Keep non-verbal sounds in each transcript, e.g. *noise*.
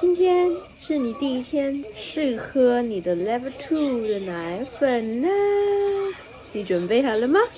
今天是你第一天试喝你的 Level Two 的奶粉呢，你准备好了吗？*laughs*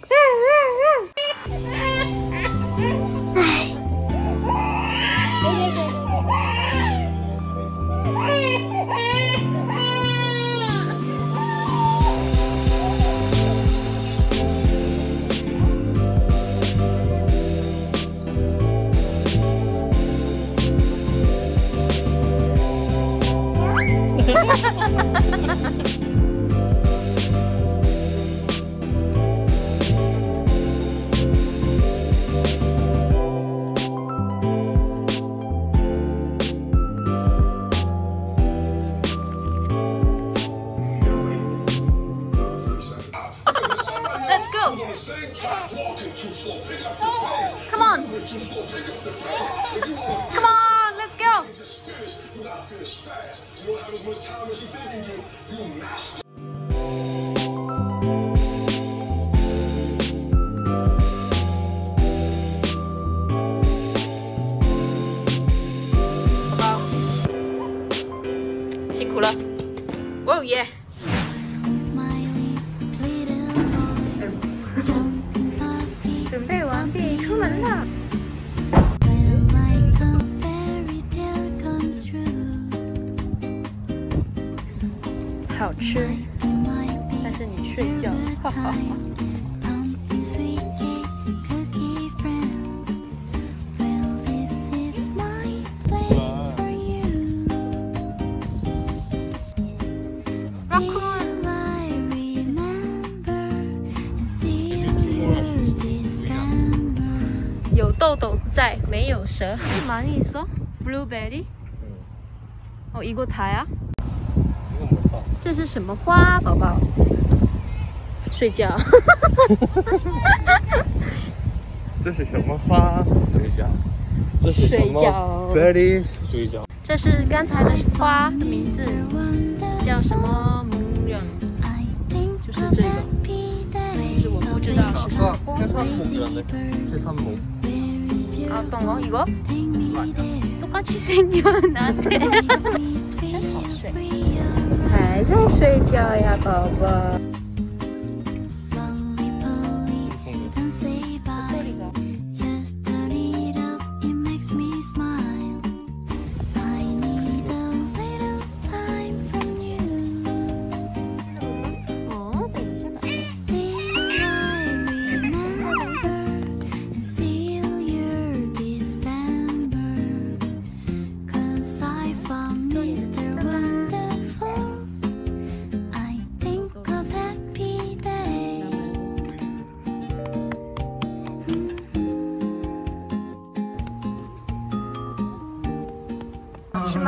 finish. You gotta finish fast. You don't have as much time as you think you do. You master. Wow. Yeah. 吃，但是你睡觉，哈哈哈。有豆豆在，没有蛇。많이있어 blueberry。哦，一个台啊。 이건 뭘까? 这是什么花，宝宝？睡觉。*laughs* 这是什么花？睡觉。这是什么睡觉 berry？睡觉。这是刚才的花的名字，叫什么蒙人？就是这个，但是我不知道是什么花。 해산목이란데. 해산목. 아, 어떤 거? 이거? 똑같이 생겨 나한테. 真好睡。 在睡觉呀，宝宝。是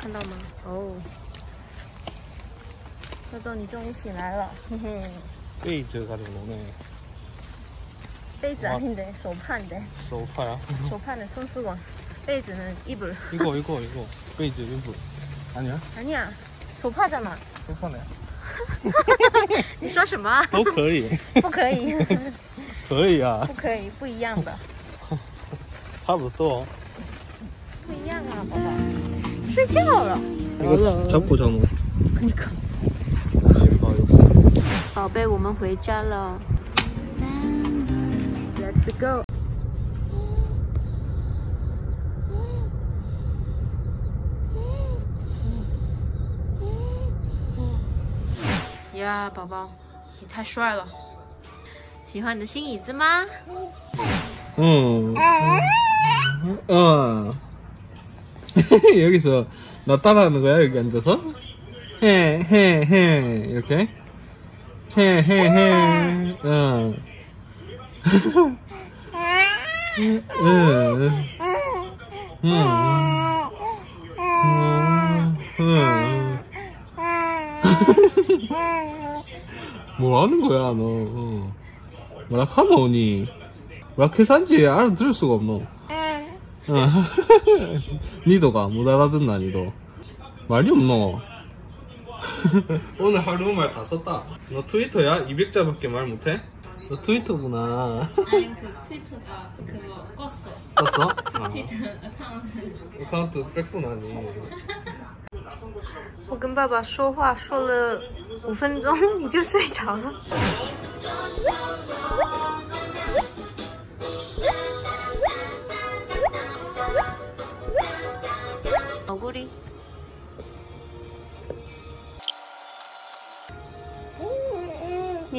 看到吗？哦豆豆你终于醒来了嘿嘿 베이즈 가지고 노네. 被子 아닌데 手帕데 소파야. 手帕的손수건被子는 이불 이거 이거 이거. 베이즈 일부. *laughs* 아니야? 아니야 手帕잖아 소파네. *laughs* 你说什么啊都可以.*laughs* 不可以可以啊.不可以不一样的差不多.不一样啊宝宝 睡觉了。那个真不中吗？你可。宝贝，我们回家了。Let's go。呀，宝宝，你太帅了！喜欢你的新椅子吗？嗯。嗯 여기서 나 따라하는 거야 여기 앉아서 헤헤헤 이렇게 헤헤헤 뭐 하는 거야 너? 뭐라 카노니? 뭐라 캐산지 알아들을 수가 없노? 어. 니도가 못 알아듣나 니도? 말이 없노? 오늘 하루 말 다 썼다. 너 트위터야? 200자밖에 말 못해? 너 트위터구나. 아니 그 트위터가 그거 껐어. 떴어? 아, 트위터 어카운트. 어카운트 뺐구나니. 我跟爸爸说话说了五分钟，你就睡着了。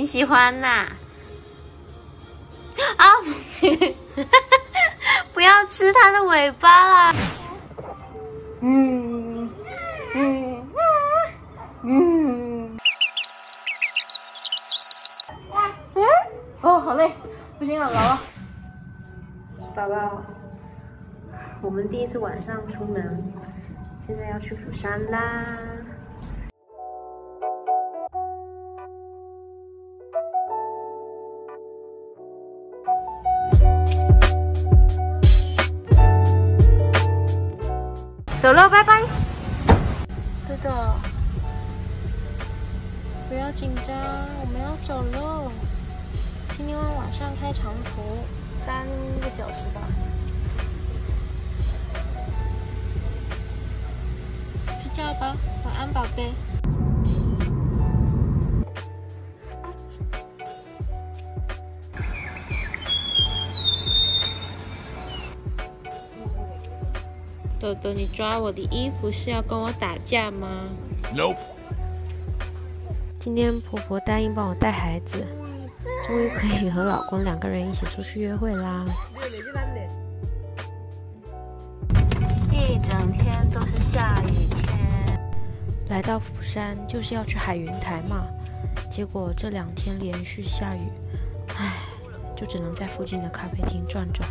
你喜欢呐？啊！*laughs* 不要吃它的尾巴啦！嗯嗯嗯。嗯，哦，好累，不行了，姥姥。宝宝，我们第一次晚上出门，现在要去釜山啦。走喽，拜拜。豆豆，不要紧张，我们要走喽。今天晚上开长途，三个小时吧。睡觉吧，晚安，宝贝。豆豆，你抓我的衣服是要跟我打架吗 Nope. 今天婆婆答应帮我带孩子，终于可以和老公两个人一起出去约会啦！一整天都是下雨天。来到釜山就是要去海云台嘛，结果这两天连续下雨，唉，就只能在附近的咖啡厅转转。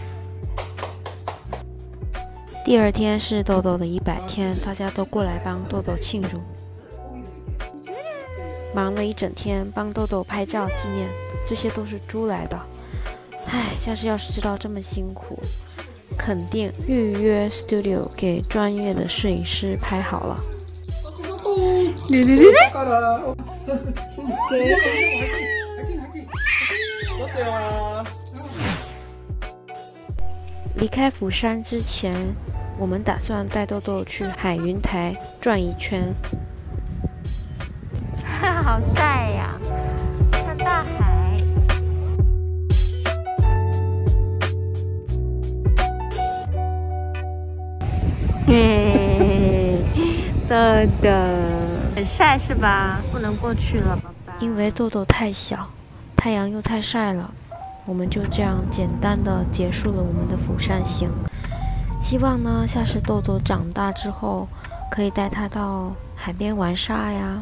第二天是豆豆的一百天大家都过来帮豆豆庆祝。忙了一整天帮豆豆拍照纪念这些都是猪来的。唉下次要是知道这么辛苦肯定预约 studio 给专业的摄影师拍好了。离开釜山之前我们打算带豆豆去海云台转一圈。*laughs* 好晒呀、看大海。*laughs* 嘿，豆豆，很晒是吧？不能过去了，宝宝。因为豆豆太小，太阳又太晒了，我们就这样简单的结束了我们的釜山行。希望呢，下次豆豆长大之后，可以带他到海边玩耍呀。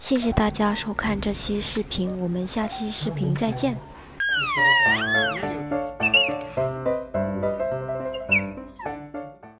谢谢大家收看这期视频，我们下期视频再见。